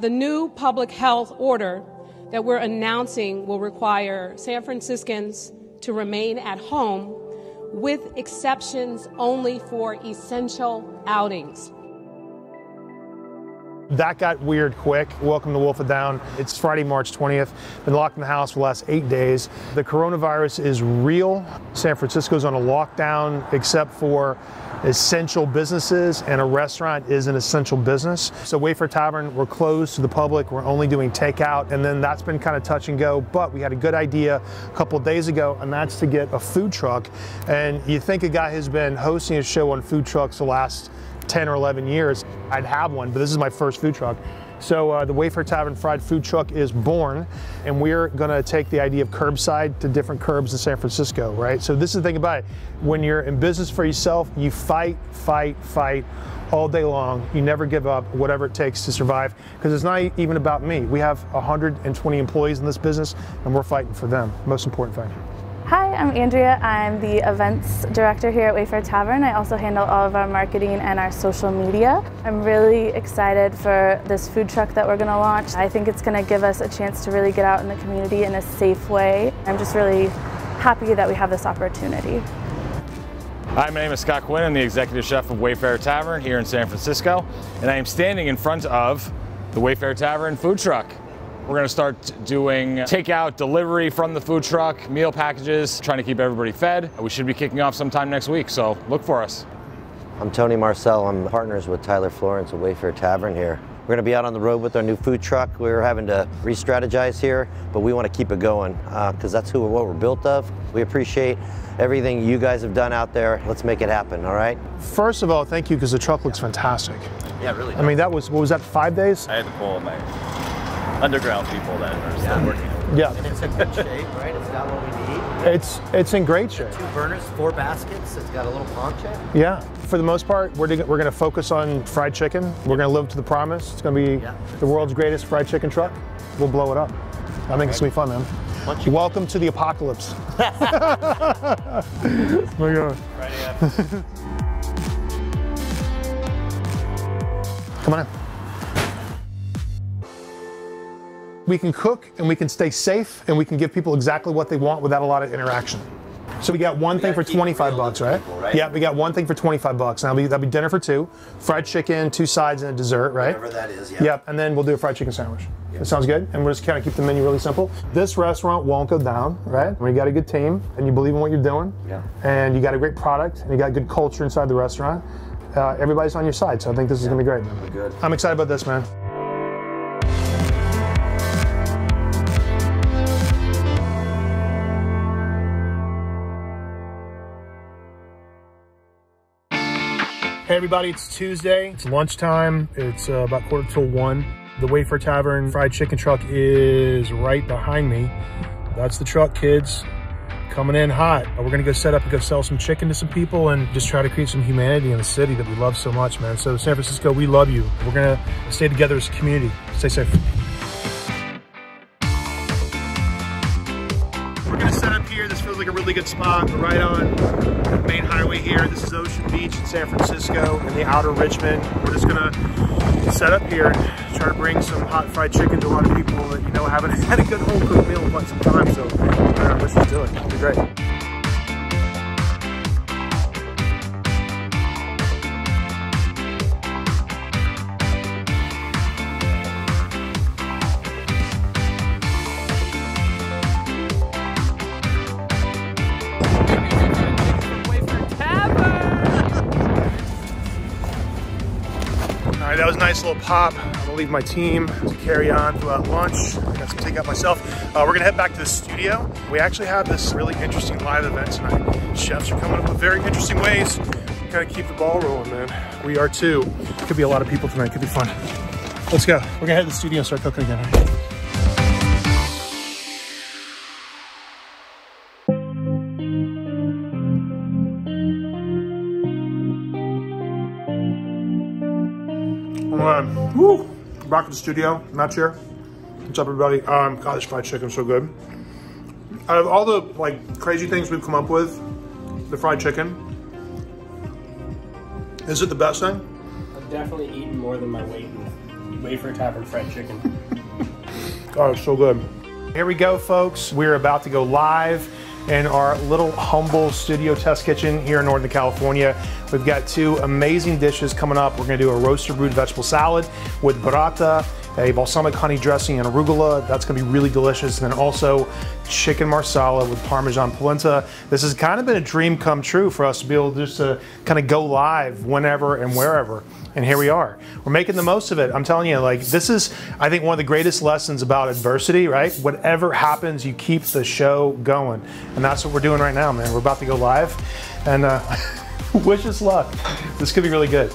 The new public health order that we're announcing will require San Franciscans to remain at home with exceptions only for essential outings. That got weird quick. Welcome to Wolf It Down. It's Friday, March 20th. Been locked in the house for the last eight days. The coronavirus is real. San Francisco's on a lockdown except for essential businesses, and a restaurant is an essential business. So Wayfare Tavern, we're closed to the public. We're only doing takeout, and then that's been kind of touch and go. But we had a good idea a couple days ago, and that's to get a food truck. And you think a guy who's been hosting a show on food trucks the last 10 or 11 years, I'd have one, but this is my first food truck. So uh, the Wayfare Tavern Fried Food Truck is born, and we're gonna take the idea of curbside to different curbs in San Francisco, right? So this is the thing about it. When you're in business for yourself, you fight, fight, fight all day long. You never give up, whatever it takes to survive, because it's not even about me. We have 120 employees in this business, and we're fighting for them. Most important thing. Hi, I'm Andrea. I'm the events director here at Wayfare Tavern. I also handle all of our marketing and our social media. I'm really excited for this food truck that we're going to launch. I think it's going to give us a chance to really get out in the community in a safe way. I'm just really happy that we have this opportunity. Hi, my name is Scott Quinn. I'm the executive chef of Wayfare Tavern here in San Francisco, and I am standing in front of the Wayfare Tavern food truck. We're going to start doing takeout, delivery from the food truck, meal packages, trying to keep everybody fed. We should be kicking off sometime next week, so look for us. I'm Tony Marcel. I'm partners with Tyler Florence at Wayfare Tavern here. We're going to be out on the road with our new food truck. We're having to re-strategize here, but we want to keep it going because uh, that's who what we're built of. We appreciate everything you guys have done out there. Let's make it happen, all right? First of all, thank you because the truck looks fantastic. Yeah, really. I mean, that was, what was that, five days? I had to pull my underground people that are still Yeah. working. Yeah. And it's in good shape, right? It's got what we need. It's, it's in great shape. Two burners, four baskets. It's got a little pond check. Yeah, for the most part, we're, we're going to focus on fried chicken. We're going to live to the promise. It's going to be Yeah. the world's greatest fried chicken truck. We'll blow it up. I think it's going to be fun, man. You- Welcome to the apocalypse. oh my God. Come on in. We can cook and we can stay safe and we can give people exactly what they want without a lot of interaction. So we got one thing for gotta keep it 25 bucks, right? people, right? Yeah, we got one thing for 25 bucks. Now that'll be, that'll be dinner for two, fried chicken, two sides and a dessert, right? Whatever that is, yeah. Yep, and then we'll do a fried chicken sandwich. That sounds good. And we'll just kind of keep the menu really simple. This restaurant won't go down, right? When you got a good team and you believe in what you're doing, Yeah. and you got a great product and you got good culture inside the restaurant, uh, everybody's on your side. So I think this is gonna be great, man. Good. I'm excited about this, man. Hey everybody, it's Tuesday. It's lunchtime. It's uh, about quarter till one. The Wayfare Tavern fried chicken truck is right behind me. That's the truck, kids. Coming in hot. We're gonna go set up and go sell some chicken to some people and just try to create some humanity in the city that we love so much, man. So San Francisco, we love you. We're gonna stay together as a community. Stay safe. Really good spot. We're right on the main highway here. This is Ocean Beach in San Francisco in the outer Richmond. We're just gonna set up here and try to bring some hot fried chicken to a lot of people that you know haven't had a good home cooked meal in quite some time. So uh, let's just do it. It'll be great. Right, that was a nice little pop. I'm gonna leave my team to carry on throughout lunch. I got some takeout myself. Uh, we're gonna head back to the studio. We actually have this really interesting live event tonight. Chefs are coming up with very interesting ways Gotta keep the ball rolling, man. We are too. Could be a lot of people tonight. Could be fun. Let's go. We're gonna head to the studio and start cooking again. Um, woo, back at the studio, Matt's here. What's up, everybody? Um, God, this fried chicken's so good. Out of all the like crazy things we've come up with, the fried chicken, is it the best thing? I've definitely eaten more than my weight in Wayfare Tavern fried chicken. Oh, it's so good. Here we go, folks. We're about to go live in our little humble studio test kitchen here in Northern California. We've got two amazing dishes coming up. We're gonna do a roasted root vegetable salad with burrata, a balsamic honey dressing and arugula. That's gonna be really delicious. And then also chicken marsala with Parmesan polenta. This has kind of been a dream come true for us to be able just to kind of go live whenever and wherever. And here we are. We're making the most of it. I'm telling you, like, this is, I think, one of the greatest lessons about adversity, right? Whatever happens, you keep the show going. And that's what we're doing right now, man. We're about to go live. And uh, wish us luck. This could be really good.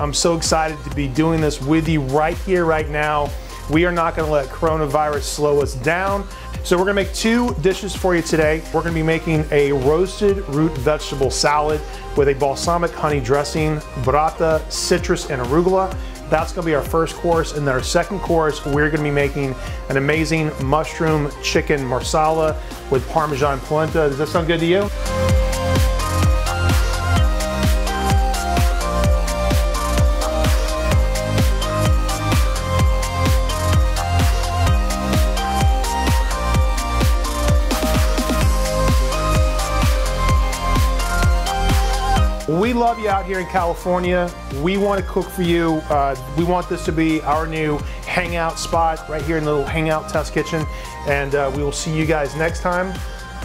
I'm so excited to be doing this with you right here, right now. We are not going to let coronavirus slow us down. So we're gonna make two dishes for you today. We're gonna be making a roasted root vegetable salad with a balsamic honey dressing, burrata, citrus, and arugula. That's gonna be our first course. And then our second course, we're gonna be making an amazing mushroom chicken marsala with Parmesan polenta. Does that sound good to you? We love you out here in California. We want to cook for you. Uh, we want this to be our new hangout spot right here in the little hangout test kitchen. And uh, we will see you guys next time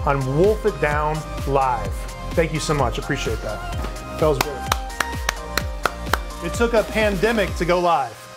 on Wolf It Down Live. Thank you so much. Appreciate that. That was good. It took a pandemic to go live.